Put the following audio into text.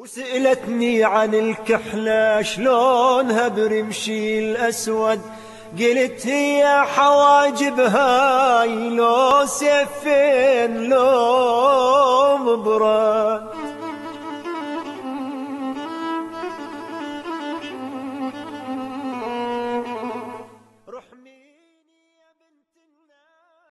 وسألتني عن الكحلة شلونها برمشي الأسود؟ قلت هي حواجب هاي لو سيفين لو مبرد.